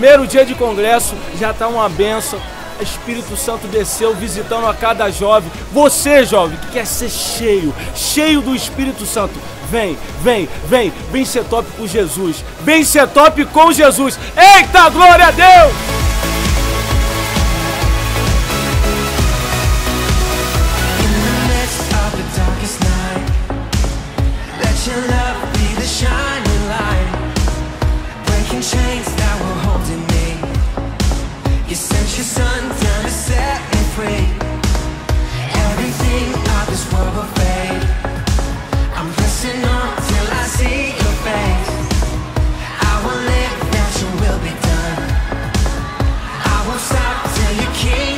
primeiro dia de congresso já está uma benção. Espírito Santo desceu visitando a cada jovem. Você, jovem, que quer ser cheio, cheio do Espírito Santo, vem, vem, vem, vem ser top com Jesus. Vem ser top com Jesus. Eita, glória a Deus! you keep